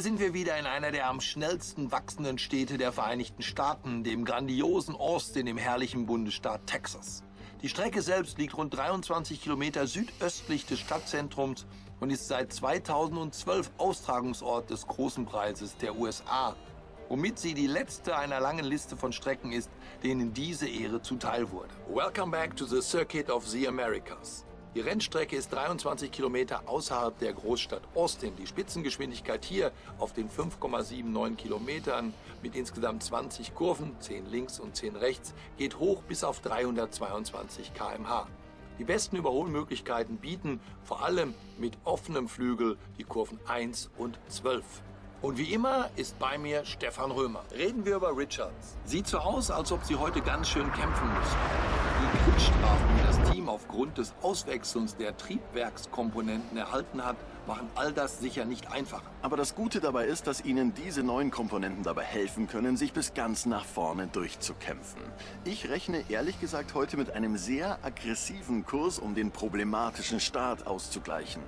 Hier sind wir wieder in einer der am schnellsten wachsenden Städte der Vereinigten Staaten, dem grandiosen Austin im herrlichen Bundesstaat Texas. Die Strecke selbst liegt rund 23 Kilometer südöstlich des Stadtzentrums und ist seit 2012 Austragungsort des Großen Preises der USA, womit sie die letzte einer langen Liste von Strecken ist, denen diese Ehre zuteil wurde. Welcome back to the Circuit of the Americas. Die Rennstrecke ist 23 Kilometer außerhalb der Großstadt Austin. Die Spitzengeschwindigkeit hier auf den 5,79 Kilometern mit insgesamt 20 Kurven, 10 links und 10 rechts, geht hoch bis auf 322 km/h. Die besten Überholmöglichkeiten bieten vor allem mit offenem Flügel die Kurven 1 und 12. Und wie immer ist bei mir Stefan Römer. Reden wir über Richards. Sieht so aus, als ob sie heute ganz schön kämpfen müssen. Die Gridstrafen, die das Team aufgrund des Auswechselns der Triebwerkskomponenten erhalten hat, machen all das sicher nicht einfacher. Aber das Gute dabei ist, dass Ihnen diese neuen Komponenten dabei helfen können, sich bis ganz nach vorne durchzukämpfen. Ich rechne ehrlich gesagt heute mit einem sehr aggressiven Kurs, um den problematischen Start auszugleichen.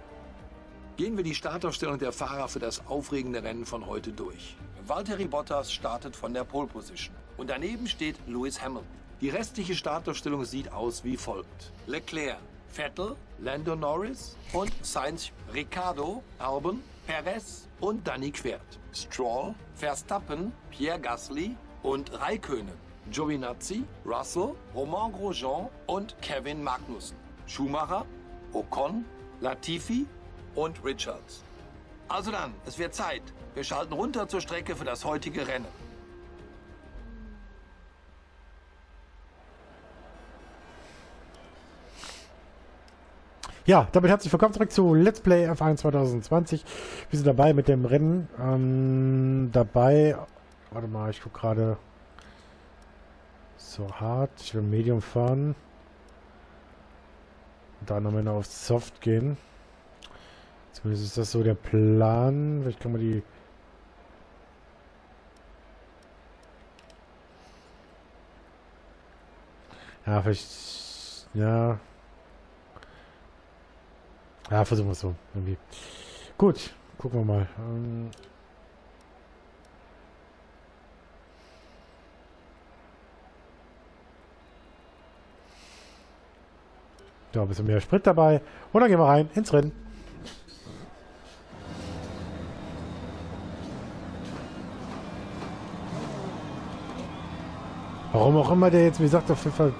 Gehen wir die Startaufstellung der Fahrer für das aufregende Rennen von heute durch. Valtteri Bottas startet von der Pole Position. Und daneben steht Lewis Hamilton. Die restliche Startaufstellung sieht aus wie folgt. Leclerc, Vettel, Lando Norris und Sainz, Ricardo, Albon, Perez und Danny Quert. Stroll, Verstappen, Pierre Gasly und Raikkonen. Giovinazzi, Russell, Romain Grosjean und Kevin Magnussen. Schumacher, Ocon, Latifi und Richards. Also dann, es wird Zeit. Wir schalten runter zur Strecke für das heutige Rennen. Ja, damit herzlich willkommen zurück zu Let's Play F1 2020. Wir sind dabei mit dem Rennen. Ähm, dabei, warte mal, ich gucke gerade so hart. Ich will Medium fahren. Dann am Ende auf Soft gehen. Zumindest ist das so der Plan. Vielleicht kann man die... Ja, vielleicht... Ja... Ja, versuchen wir es so. Irgendwie. Gut, gucken wir mal. Ähm ja, ein bisschen mehr Sprit dabei. Und dann gehen wir rein ins Rennen. Warum auch immer der jetzt, wie gesagt, auf jeden Fall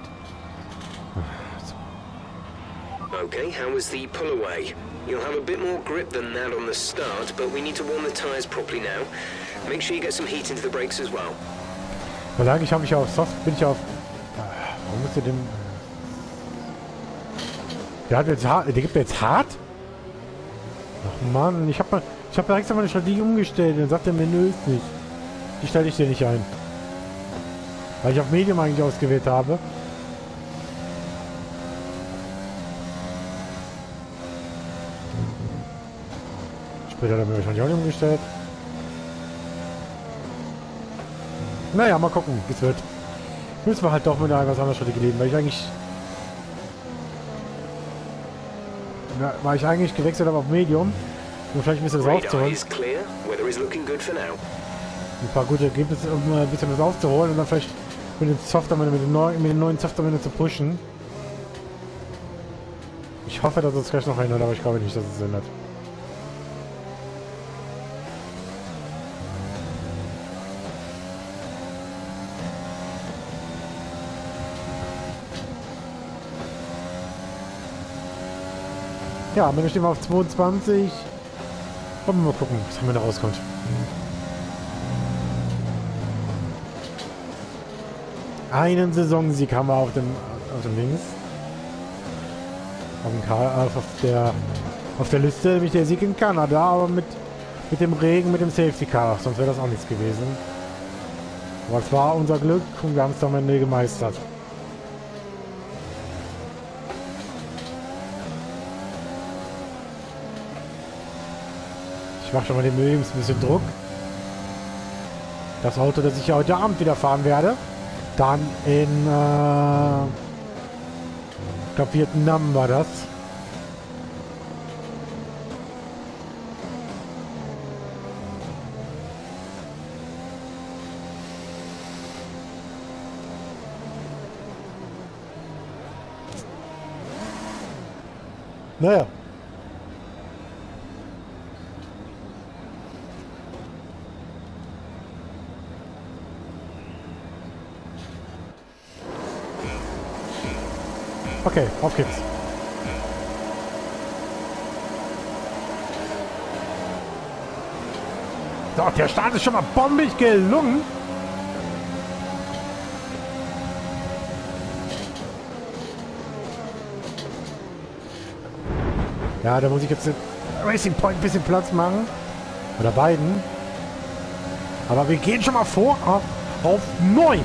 Okay, how was the pull away? You'll have a bit more grip than that on the start, but we need to warm the tyres properly now. Make sure you get some heat into the brakes as well. Weil eigentlich habe ich auf Soft, bin ich auf... Warum muss der denn... Der hat jetzt hart... Der gibt jetzt hart? Ach Mann, ich habe ich hab direkt meine Strategie umgestellt. Dann sagt er mir, nö, ist nicht. Die stelle ich dir nicht ein. Weil ich auf Medium eigentlich ausgewählt habe. Später hat er mir wahrscheinlich auch nicht umgestellt. Naja, mal gucken, wie es wird. Müssen wir halt doch mit einer etwas anderen Strategie leben, weil ich eigentlich... Na, weil ich eigentlich gewechselt habe auf Medium. Um vielleicht ein bisschen das aufzuholen. Ein paar gute Ergebnisse, um ein bisschen das aufzuholen und dann vielleicht mit dem Software, mit dem neuen, mit dem neuen Software zu pushen. Ich hoffe, dass es gleich noch ändert, aber ich glaube nicht, dass es ändert. Ja, am Ende stehen auf 22. Wollen wir mal gucken, was am Ende rauskommt. Einen Saisonsieg haben wir auf dem, auf dem Links. Auf, dem K auf, der, auf der Liste, nämlich der Sieg in Kanada, aber mit, mit dem Regen, mit dem Safety Car. Sonst wäre das auch nichts gewesen. Aber es war unser Glück und wir haben es am Ende gemeistert. Mache schon mal dem Williams ein bisschen Druck. Das Auto, das ich ja heute Abend wieder fahren werde. Dann in, äh, ich Vietnam war das. Naja, Okay, auf geht's. So, der Start ist schon mal bombig gelungen. Ja, da muss ich jetzt Racing Point ein bisschen Platz machen. Oder beiden. Aber wir gehen schon mal vor auf, auf 9.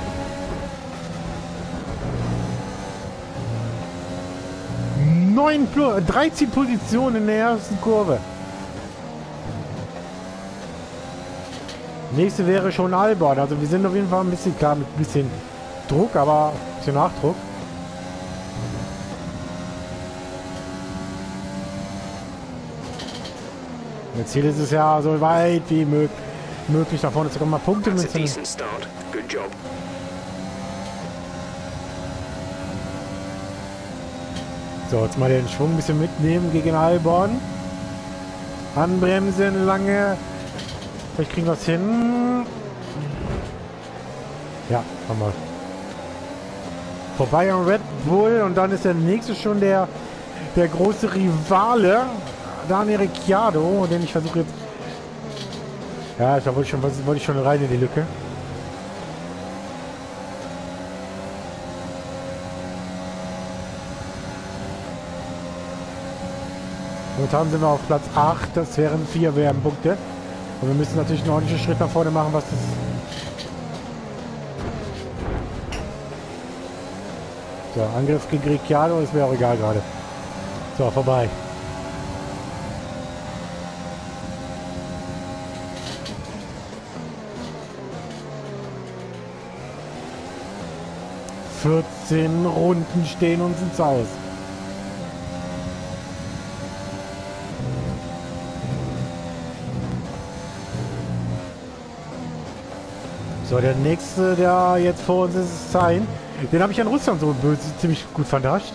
Neun, 13 Positionen in der ersten Kurve. Nächste wäre schon Albon. Also wir sind auf jeden Fall ein bisschen klar mit ein bisschen Druck, aber ein bisschen Nachdruck. Mein Ziel ist es ja, so weit wie möglich, möglich nach vorne zu kommen. Mal Punkte mit so jetzt mal den Schwung ein bisschen mitnehmen gegen Albon. Anbremsen lange. Vielleicht kriegen wir es hin. Ja, haben wir. Vorbei am Red Bull und dann ist der nächste schon der, der große Rivale. Daniel Ricciardo, den ich versuche jetzt... Ja, da wollte ich, schon, wollte ich schon rein in die Lücke. Momentan sind wir auf Platz 8, das wären 4 WM-Punkte. Und wir müssen natürlich einen ordentlichen Schritt nach vorne machen, was das... So, Angriff gegen Ricciardo, ist mir auch egal gerade. So, vorbei. Vierzehn Runden stehen uns ins Haus. So, der nächste, der jetzt vor uns ist, ist Sein. Den habe ich in Russland so ziemlich gut vernascht.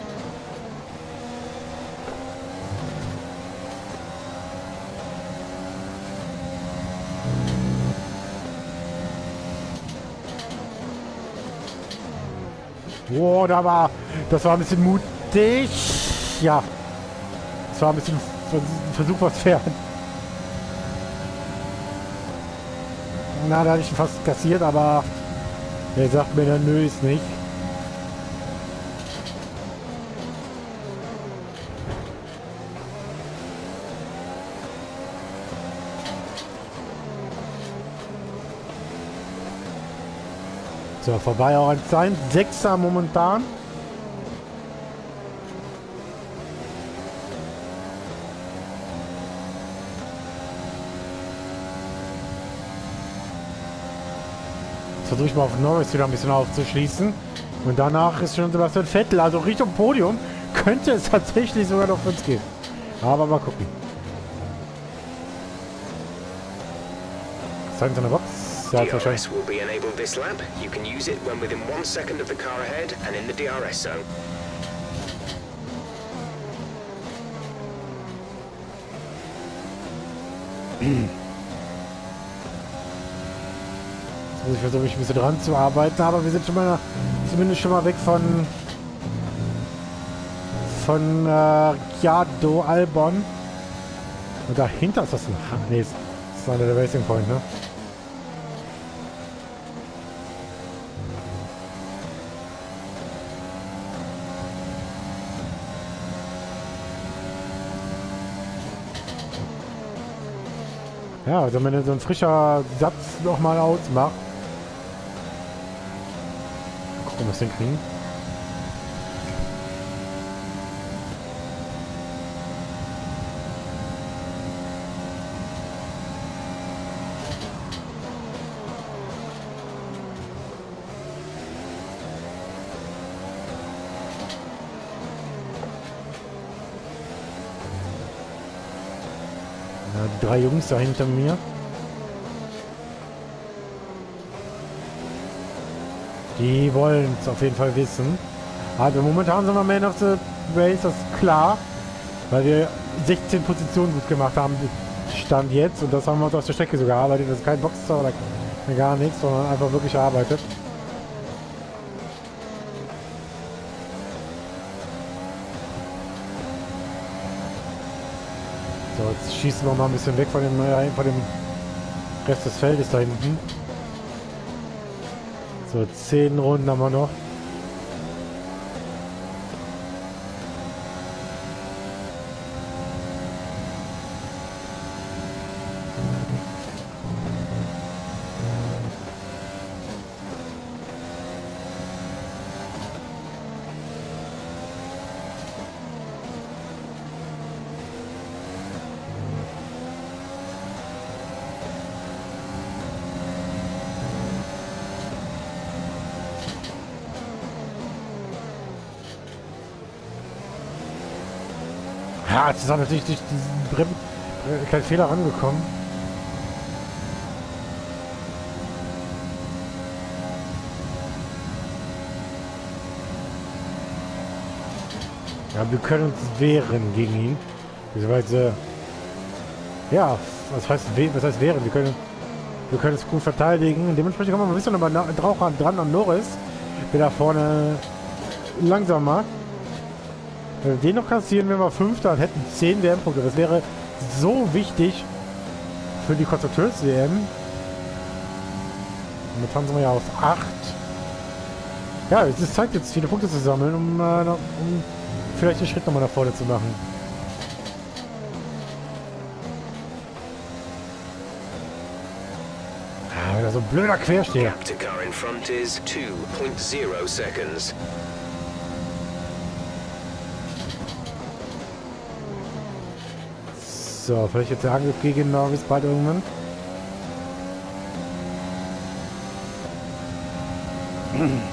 Wow, da war, das war ein bisschen mutig. Ja, das war ein bisschen Versuch, was fern. Na, da hatte ich fast kassiert, aber er sagt mir dann, nö, ist nicht. So, vorbei auch an sein. Sechster momentan. Versuche ich mal auf Norris wieder ein bisschen aufzuschließen. Und danach ist schon Sebastian Vettel, also Richtung Podium, könnte es tatsächlich sogar noch für uns gehen. Aber mal gucken. Zeigen Sie eine Box. DRS will be enabled this lap. You can use it when within one second of the car ahead and in the DRS zone. Jetzt versuchen, mich ein bisschen dran zu arbeiten, aber wir sind schon mal zumindest schon mal weg von von äh, Giado Albon. Und dahinter ist das ein Ha- Nee, das ist einer der Racing Point, ne? Ja, also wenn so ein frischer Satz nochmal ausmacht. Was wir hinkriegen. Ja, die drei Jungs da hinter mir. Die wollen es auf jeden Fall wissen. Also momentan sind wir Man of the Race, das ist klar. Weil wir 16 Positionen gut gemacht haben, Stand jetzt. Und das haben wir uns aus der Strecke so gearbeitet. Das ist kein Boxer oder gar nichts, sondern einfach wirklich erarbeitet. So, jetzt schießen wir mal ein bisschen weg von dem, äh, von dem Rest des Feldes da hinten. So, 10 Runden haben wir noch. Ist er natürlich durch diesen Brem äh, kleinen Fehler rangekommen. Ja, wir können uns wehren gegen ihn. Beziehungsweise, ja, was heißt, was heißt wehren? Wir können, wir können es gut verteidigen. Dementsprechend kommen wir ein bisschen aber dran an Norris, der da vorne langsam macht. Wenn wir den noch kassieren, wenn wir Fünfter und hätten 10 WM-Punkte. Das wäre so wichtig für die Konstrukteurs-WM. Momentan sind wir ja auf 8. Ja, es ist Zeit jetzt viele Punkte zu sammeln, um, äh, um vielleicht den Schritt nochmal nach vorne zu machen. Ja, wieder so ein blöder Quersteher. Gap to car in front is 2.0 seconds. So, vielleicht jetzt der Angriff gegen Norris bald irgendwann.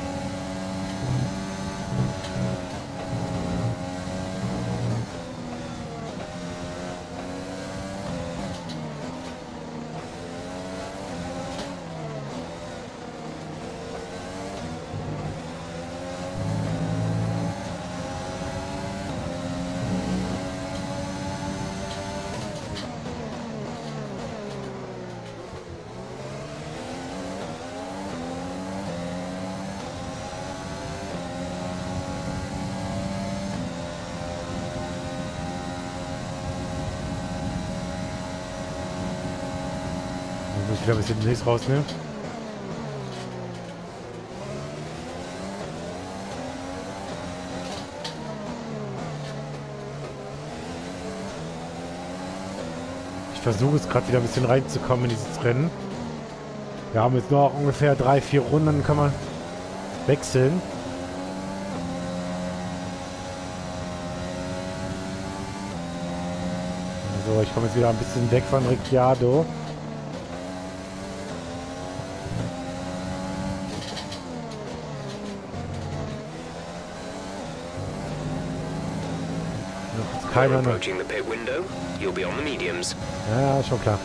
Wieder ein bisschen nichts rausnehmen. Ich versuche es gerade wieder ein bisschen reinzukommen in dieses Rennen. Wir haben jetzt noch ungefähr drei, vier Runden, dann kann man wechseln. So, ich komme jetzt wieder ein bisschen weg von Ricciardo. Keiner noch. Approaching the pit window, you'll be on the mediums. Ja, schon klar.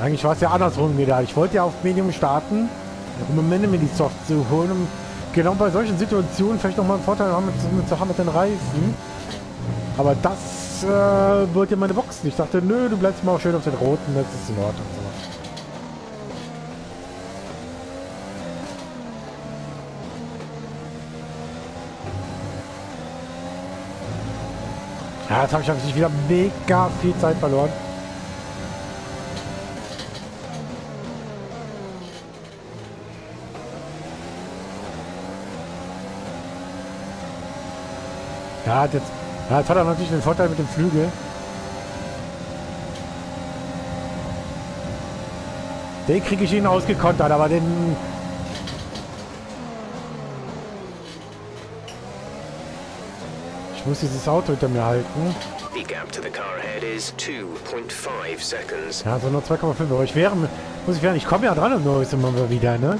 Eigentlich war es ja andersrum wieder. Ich wollte ja auf Medium starten, um Ende mir die Soft zu holen, um genau bei solchen Situationen vielleicht nochmal einen Vorteil haben mit, zu haben mit den Reifen. Aber das äh, wollte ja meine Box nicht. Ich dachte, nö, du bleibst mal auch schön auf den roten, das ist in Ordnung. So. Ja, jetzt habe ich natürlich wieder mega viel Zeit verloren. Ja, jetzt, ja, hat er natürlich den Vorteil mit dem Flügel. Den kriege ich ihn ausgekontert, aber den... Ich muss dieses Auto hinter mir halten. The gap to the car ahead is 2.5 seconds. Ja, so nur 2,5. Aber ich wäre, muss ich werden, ich komme ja dran und Norris immer mal wieder, ne?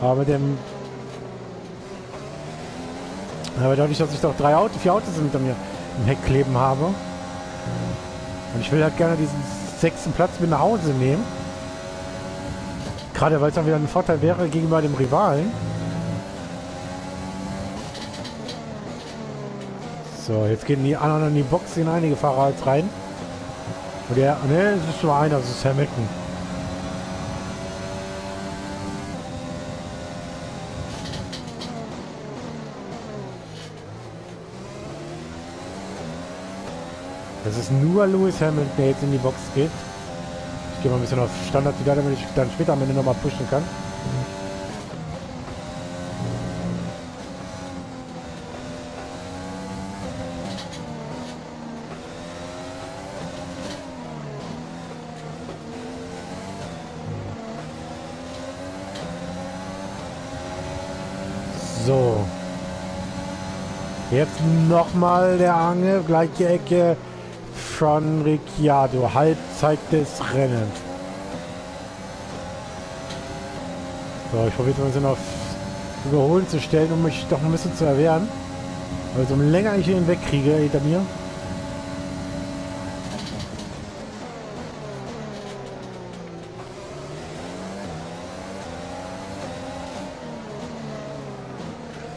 Aber mit dem... Aber dadurch, dass ich doch drei Autos, vier Autos hinter mir im Heck kleben habe. Und ich will halt gerne diesen sechsten Platz mit nach Hause nehmen. Gerade weil es dann wieder ein Vorteil wäre gegenüber dem Rivalen. So, jetzt gehen die anderen in die Box, gehen einige Fahrer jetzt rein. Und der, ne, es ist nur einer, das ist Hamilton. Das ist nur Lewis Hamilton, der jetzt in die Box geht. Ich gehe mal ein bisschen auf Standard wieder, damit ich dann später am Ende nochmal pushen kann. So. Jetzt nochmal der Angel, gleiche Ecke von Ricciardo. Halbzeit des Rennens. So, ich probiere mal auf Überholen zu stellen, um mich doch ein bisschen zu erwehren. Also umso länger ich ihn wegkriege hinter mir.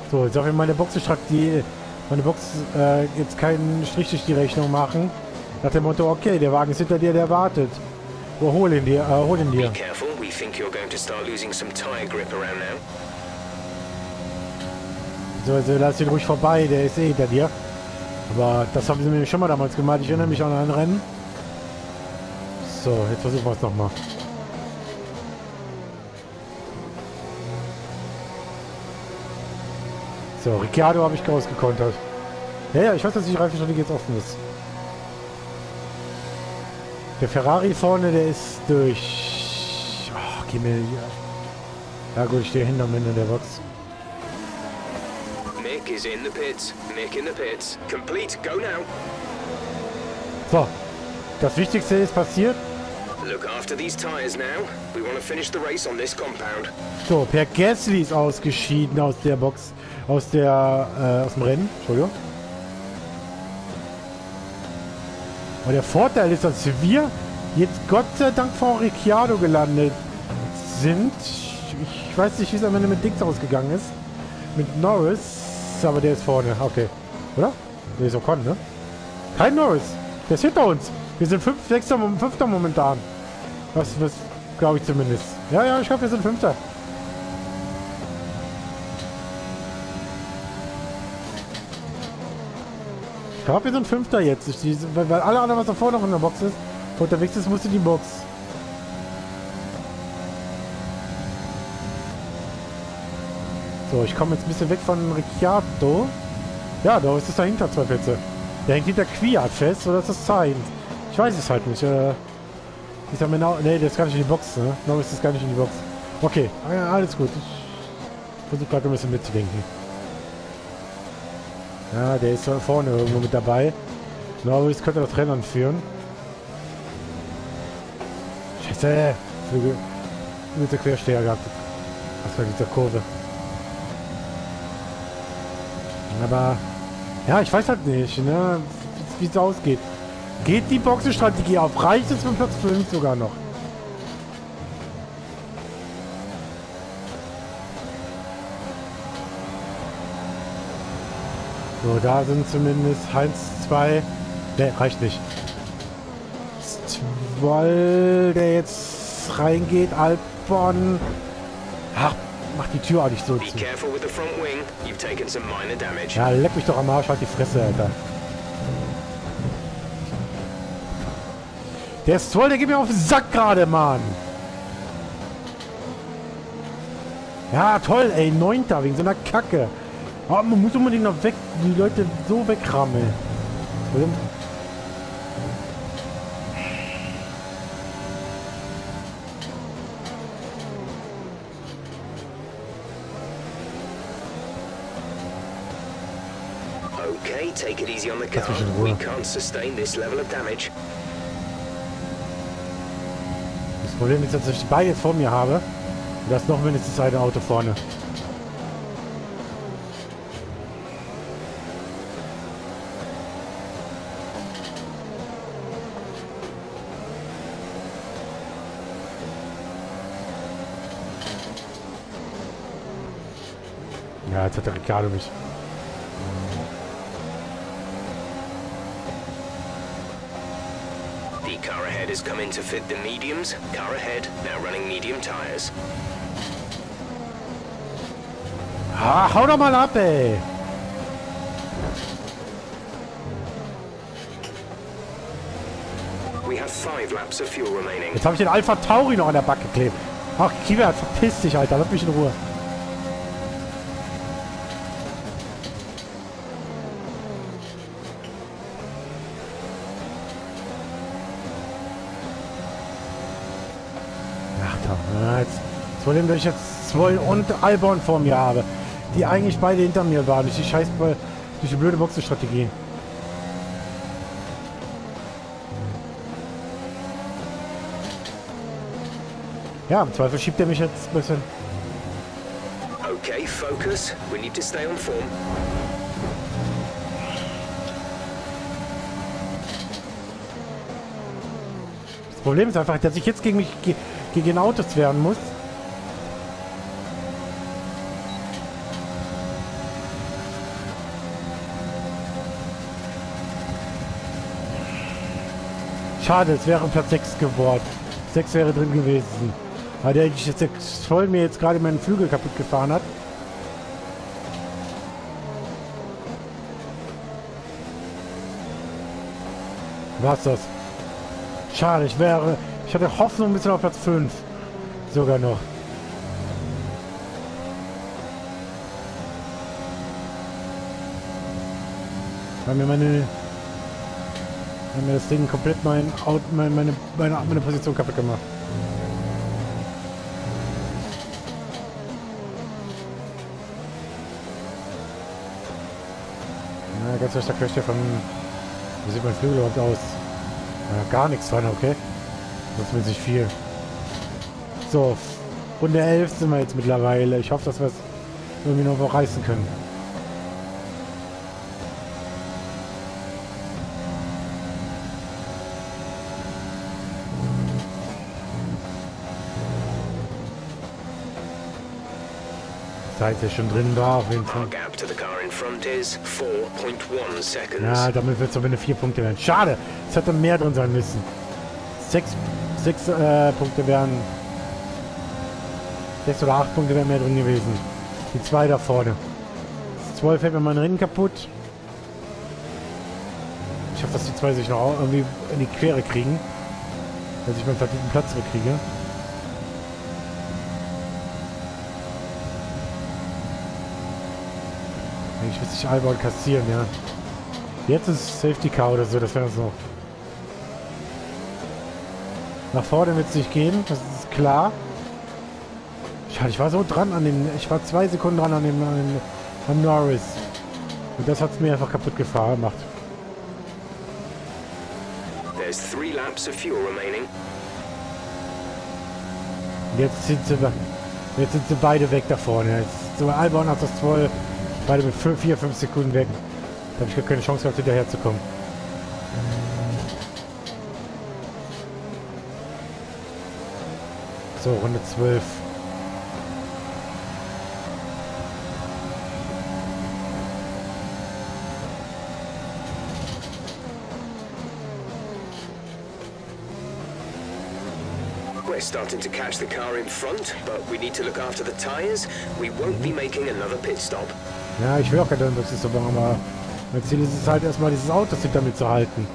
So, jetzt darf ich meine Boxenstrategie, meine Box äh, jetzt keinen Strich durch die Rechnung machen. Nach dem Motto, okay, der Wagen ist hinter dir, der wartet. Oh, hol ihn dir, äh, hol ihn dir. Also lass ihn ruhig vorbei, der ist eh hinter dir. Aber das haben sie mir schon mal damals gemacht. Ich erinnere mich an ein Rennen. So, jetzt versuchen wir es nochmal. So, Ricciardo habe ich rausgekontert. Ja, ja, ich weiß, dass die Reifenstrategie jetzt offen ist. Der Ferrari vorne, der ist durch. Oh, geh mir hier. Ja gut, ich stehe hinterm Ende der Box. Mick is in the pits. Mick in the pits. Complete. Go now. So, das Wichtigste ist passiert. Look after these tires now. We want to finish the race on this compound. So, Per Gasly ist ausgeschieden aus der Box, aus der, äh, aus dem Rennen. Entschuldigung. Aber der Vorteil ist, dass wir jetzt Gott sei Dank vor Ricciardo gelandet sind. Ich weiß nicht, wie es am Ende mit Dings ausgegangen ist. Mit Norris. Aber der ist vorne. Okay. Oder? Der ist Ocon, ne? Kein Norris. Der ist hinter uns. Wir sind fünf, sechster, fünfter momentan. Was, was glaube ich zumindest. Ja, ja, ich glaube, wir sind fünfter. Glaube, wir sind Fünfter jetzt. Die, weil, weil alle anderen, was davor noch in der Box ist, unterwegs ist, musste die Box. So, ich komme jetzt ein bisschen weg von Ricciardo. Ja, da ist es dahinter, zwei Plätze. Der hängt hinter Quiat fest, oder ist das Sainz? Ich weiß es halt nicht. Äh, ist ja genau. Ne, der ist gar nicht in die Box, ne? Norris ist gar nicht in die Box. Okay, ja, alles gut. Ich versuche gerade ein bisschen mitzudenken. Ja, der ist vorne irgendwo mit dabei. Norris könnte das Rennen anführen. Scheiße! Flügel. Mit der Quersteher gehabt. Was war dieser Kurve? Aber ja, ich weiß halt nicht, ne, wie es ausgeht. Geht die Boxenstrategie auf? Reicht es für Platz 5 sogar noch? So, da sind zumindest Heinz 2. Ne, reicht nicht. Weil der jetzt reingeht, Albon. Ach, mach die Tür auch nicht so zu. careful with the front wing. You've taken some minor damage. Ja, leck mich doch am Arsch, halt die Fresse, Alter. Der Stroll, der geht mir auf den Sack gerade, Mann. Ja, toll, ey, Neunter, wegen so einer Kacke. Aber man muss unbedingt noch weg, die Leute so wegrammeln. Okay, take it easy on the car. We can't sustain this level of damage. Das Problem ist, dass ich beide jetzt vor mir habe. Und da ist noch mindestens ein Auto vorne. Ja, jetzt hat der Ricardo mich. The car ahead has come to fit the mediums. Car ahead, now running medium tires. Ah, hau doch mal ab, ey! Jetzt habe ich den Alpha Tauri noch an der Backe geklebt. Ach, Kiewer, verpiss dich, Alter. Lass mich in Ruhe. Ja, jetzt, vor allem, dass ich jetzt Zwoll und Albon vor mir habe, die eigentlich beide hinter mir waren, durch die scheiß, durch die blöde Boxenstrategie. Ja, im Zweifel schiebt er mich jetzt ein bisschen. Okay, focus. We need to stay on form. Das Problem ist einfach, dass ich jetzt gegen mich ge gegen Autos werden muss. Schade, es wäre Platz 6 geworden. 6 wäre drin gewesen. Weil der ich jetzt voll mir jetzt gerade meinen Flügel kaputt gefahren hat. Was das? Schade, ich wäre. Ich hatte Hoffnung bis auf Platz 5. Sogar noch. Weil mir meine. Weil mir das Ding komplett mein, Auto, meine, meine, meine, meine Position kaputt gemacht. Ja, ganz schlechter Crash hier von. Wie sieht mein Flügel überhaupt aus? Ja, gar nichts dran, okay. Das will sich viel. So, Runde 11 sind wir jetzt mittlerweile. Ich hoffe, dass wir es irgendwie noch reißen können. Seit er schon drin war, auf jeden Fall. Our gap to the car in front is 4.1 seconds. Ja, damit wird es am Ende vier Punkte werden. Schade, es hätte mehr drin sein müssen. Sechs, sechs äh, Punkte wären. Sechs oder acht Punkte wären mehr drin gewesen. Die zwei da vorne. Zwölf fällt mir mein Rennen kaputt. Ich hoffe, dass die zwei sich noch irgendwie in die Quere kriegen. Dass ich meinen verdienten Platz bekriege. Eigentlich müsste ich Albon kassieren, ja. Jetzt ist Safety Car oder so, das wäre so. Nach vorne wird es nicht gehen, das ist klar. Schade, ich war so dran an dem. Ich war zwei Sekunden dran an dem, an dem an Norris. Und das hat es mir einfach kaputt gefahren gemacht. There's three laps of fuel remaining. Jetzt sind sie, jetzt sind sie beide weg da vorne. Jetzt, so Albon hat das voll. Beide mit 4, 5 Sekunden weg. Da habe ich gar keine Chance gehabt, hinterher zu kommen. So, Runde 12. We're starting to catch the car in front, but we need to look after the tyres. We won't be making another pit stop. Ja, ich will auch keine Rücksicht machen, aber mein Ziel ist es halt erstmal dieses Auto hinter mir zu halten.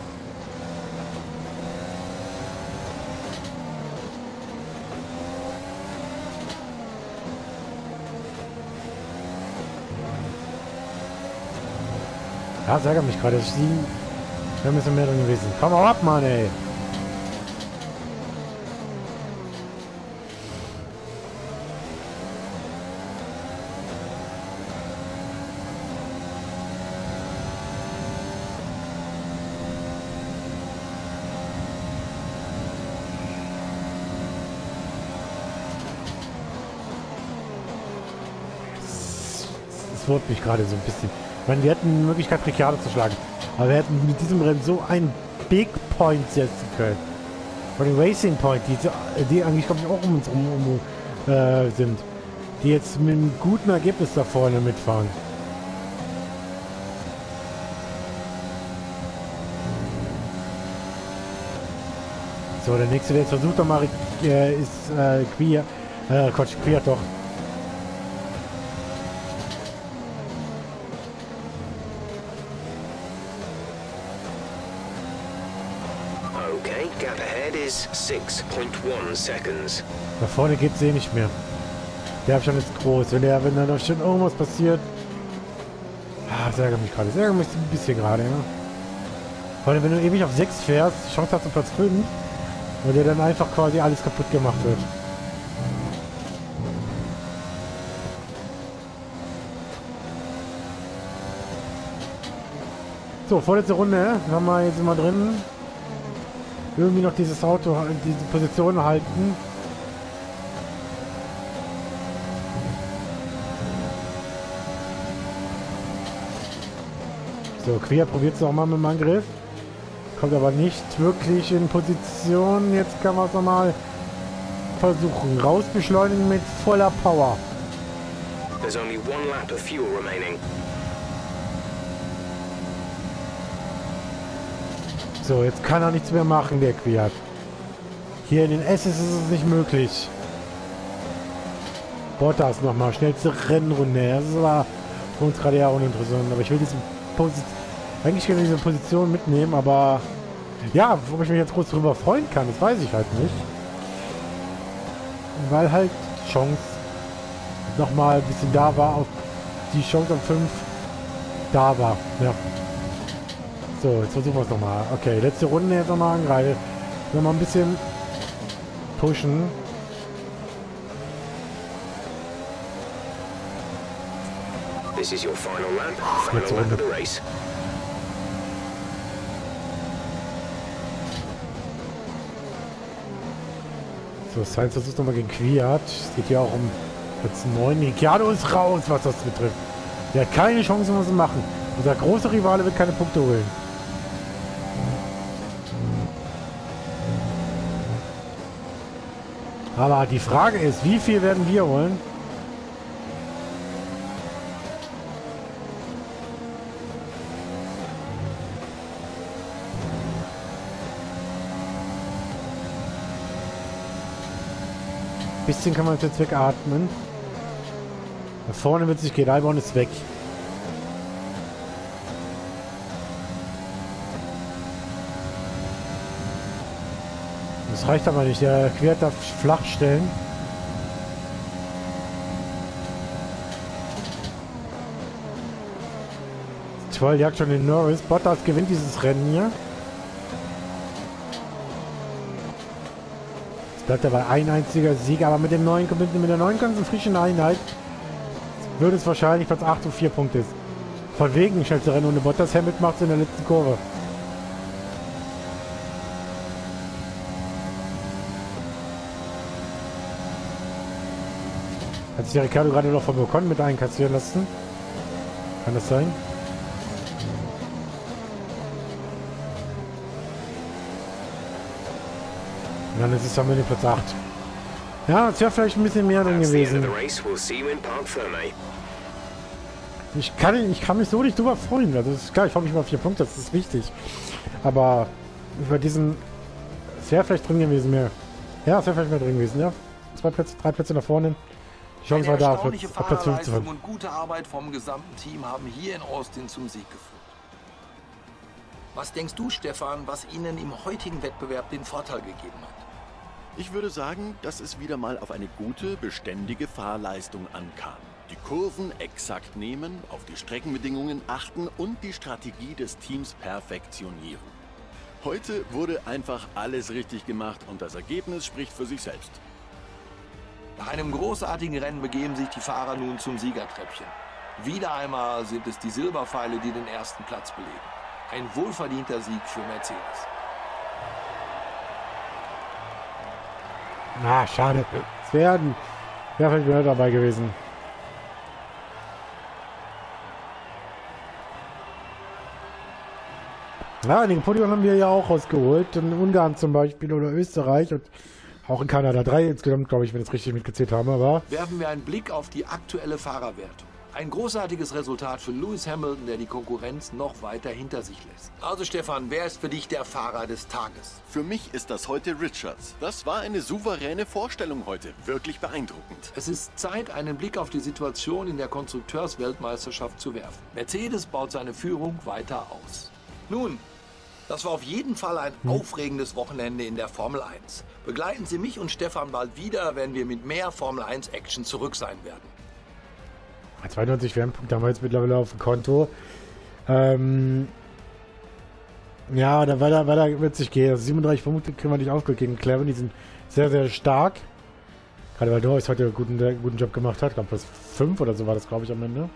Ja, das ärgert mich gerade. Wir haben ein bisschen mehr drin gewesen. Komm mal ab, Mann, ey. Wurmt mich gerade so ein bisschen. Ich meine, wir hätten die Möglichkeit, Ricciardo zu schlagen. Aber wir hätten mit diesem Rennen so einen Big Point setzen können. Von den Racing Point, die, die eigentlich, glaube ich, auch um uns rum um, äh, sind. Die jetzt mit einem guten Ergebnis da vorne mitfahren. So, der nächste, der jetzt versucht nochmal, äh, ist äh, Queer. Äh, Quatsch, Queer doch. Okay, gap ahead is 6.1 seconds. Da vorne geht's eh nicht mehr. Der Abstand ist groß. Wenn der, wenn da noch schon irgendwas passiert. Ah, das ärgert mich gerade. Das ärgert mich ein bisschen gerade, ja. Allem, wenn du ewig auf 6 fährst, Chance hast du Platz 5, weil dir dann einfach quasi alles kaputt gemacht wird. So, vorletzte Runde. Haben wir jetzt immer drin. Irgendwie noch dieses Auto, diese Position halten. So, Quer probiert es nochmal mit dem Angriff. Kommt aber nicht wirklich in Position. Jetzt kann man es nochmal versuchen. Rausbeschleunigen mit voller Power. There's only one lap of fuel remaining. So, jetzt kann er nichts mehr machen, der Quiat. Hier in den S ist es nicht möglich. Bottas nochmal, schnellste Rennrunde. Das war für uns gerade ja uninteressant. Aber ich will diese Position, eigentlich gerne diese Position mitnehmen, aber ja, ob ich mich jetzt groß darüber freuen kann, das weiß ich halt nicht. Weil halt die Chance nochmal ein bisschen da war, auf die Chance auf 5 da war. Ja. So, jetzt versuchen wir es nochmal. Okay, letzte Runde jetzt nochmal angreifen. Nochmal ein bisschen pushen. This is your final lap, final lap of the race. So, Sainz versucht nochmal gegen Kwiat. Es geht ja auch um Platz 9. Ricciardo ist raus, was das betrifft. Der hat keine Chance, was zu machen. Unser großer Rivale wird keine Punkte holen. Aber die Frage ist, wie viel werden wir holen? Bisschen kann man jetzt wegatmen. Da vorne wird sich gehen. Albon ist weg. Reicht aber nicht. Der Quert darf flach stellen. Toll, jagt schon den Norris. Bottas gewinnt dieses Rennen hier. Jetzt bleibt dabei ein einziger Sieg, aber mit dem neuen mit der neuen ganzen frischen Einheit würde es wahrscheinlich Platz 8 und 4 Punkte ist. Von wegen schnellste Rennen ohne Bottas. Hamilton macht es in der letzten Kurve. Hat sich Ricardo gerade noch von Ocon mit einkassieren lassen? Kann das sein? Und dann ist es am Ende Platz 8. Ja, es wäre vielleicht ein bisschen mehr drin gewesen. Ich kann, ich kann mich so nicht drüber freuen. Also das ist klar, ich freue mich über vier Punkte, das ist wichtig. Aber über diesen... Es wäre vielleicht drin gewesen mehr. Ja, es wäre vielleicht mehr drin gewesen, ja. Zwei Plätze, drei Plätze nach vorne. Die Chance war da, Platz- auf Platz 5 zu Fahrerleistung fahren. und gute Arbeit vom gesamten Team haben hier in Austin zum Sieg geführt. Was denkst du, Stefan, was Ihnen im heutigen Wettbewerb den Vorteil gegeben hat? Ich würde sagen, dass es wieder mal auf eine gute, beständige Fahrleistung ankam. Die Kurven exakt nehmen, auf die Streckenbedingungen achten und die Strategie des Teams perfektionieren. Heute wurde einfach alles richtig gemacht und das Ergebnis spricht für sich selbst. Nach einem großartigen Rennen begeben sich die Fahrer nun zum Siegertreppchen. Wieder einmal sind es die Silberpfeile, die den ersten Platz belegen. Ein wohlverdienter Sieg für Mercedes. Na, schade. Es werden. Wäre vielleicht mehr dabei gewesen. Ja, einige Podium haben wir ja auch rausgeholt. In Ungarn zum Beispiel oder Österreich und auch in Kanada. Drei insgesamt, glaube ich, wenn ich es richtig mitgezählt habe. Aber Werfen wir einen Blick auf die aktuelle Fahrerwertung. Ein großartiges Resultat für Lewis Hamilton, der die Konkurrenz noch weiter hinter sich lässt. Also Stefan, wer ist für dich der Fahrer des Tages? Für mich ist das heute Richards. Das war eine souveräne Vorstellung heute. Wirklich beeindruckend. Es ist Zeit, einen Blick auf die Situation in der Konstrukteursweltmeisterschaft zu werfen. Mercedes baut seine Führung weiter aus. Nun, das war auf jeden Fall ein aufregendes Wochenende in der Formel 1. Begleiten Sie mich und Stefan bald wieder, wenn wir mit mehr Formel 1 Action zurück sein werden. 92 Wärmpunkte haben wir jetzt mittlerweile auf dem Konto. Ähm, ja, da weiter, weiter wird sich gehen. Also 37 Punkte kriegen wir nicht aufgeregt gegen Clever. Die sind sehr, sehr stark. Gerade weil Norris heute einen guten, guten Job gemacht hat. Ich glaube, plus 5 oder so war das, glaube ich, am Ende.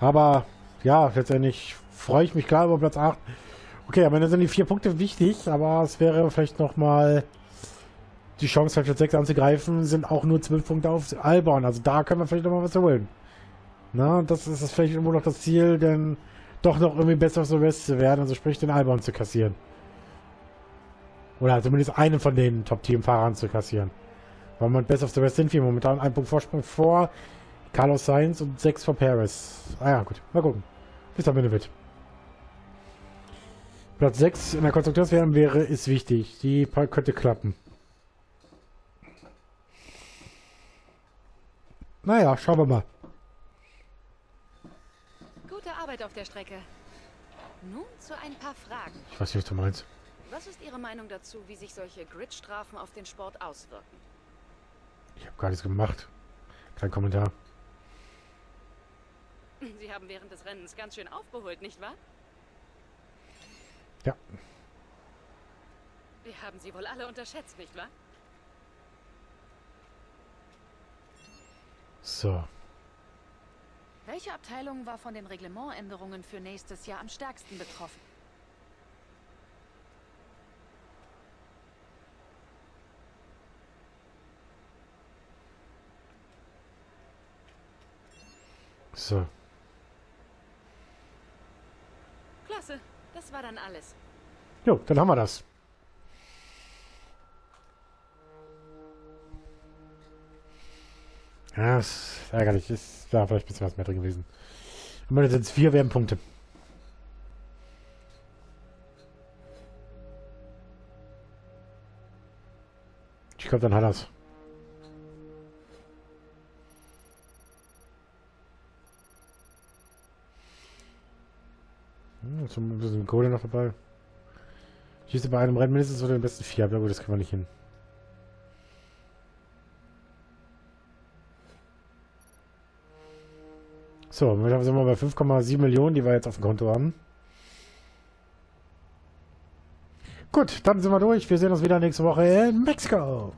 Aber, ja, letztendlich freue ich mich klar über Platz 8. Okay, am Ende sind die vier Punkte wichtig, aber es wäre vielleicht nochmal die Chance, Platz 6 anzugreifen, sind auch nur 12 Punkte auf Albon. Also da können wir vielleicht nochmal was holen. Na, das ist das vielleicht immer noch das Ziel, denn doch noch irgendwie besser auf the Rest zu werden, also sprich den Albon zu kassieren. Oder zumindest einen von den Top-Team-Fahrern zu kassieren. Weil man Best of the Rest sind wir momentan einen Punkt Vorsprung vor Carlos Sainz und 6 vor Paris. Ah ja, gut. Mal gucken. Bis Ende wird. Platz 6 in der Konstrukteurswertung wäre, ist wichtig. Die könnte klappen. Naja, schauen wir mal. Gute Arbeit auf der Strecke. Nun zu ein paar Fragen. Ich weiß nicht, was du meinst. Was ist Ihre Meinung dazu, wie sich solche Gridstrafen auf den Sport auswirken? Ich habe gar nichts gemacht. Kein Kommentar. Sie haben während des Rennens ganz schön aufgeholt, nicht wahr? Ja. Wir haben Sie wohl alle unterschätzt, nicht wahr? So. Welche Abteilung war von den Reglementänderungen für nächstes Jahr am stärksten betroffen? So. Das war dann alles. Jo, dann haben wir das. Ja, ist ärgerlich. Ist da vielleicht ein bisschen was mehr drin gewesen. Jetzt sind es vier Wärmpunkte. Ich glaube, dann hat er's. Ein bisschen Kohle noch dabei. Schieße bei einem Rennen mindestens oder den besten vier. Aber gut, das können wir nicht hin. So, wir sind wir bei 5,7 Millionen, die wir jetzt auf dem Konto haben. Gut, dann sind wir durch. Wir sehen uns wieder nächste Woche in Mexiko.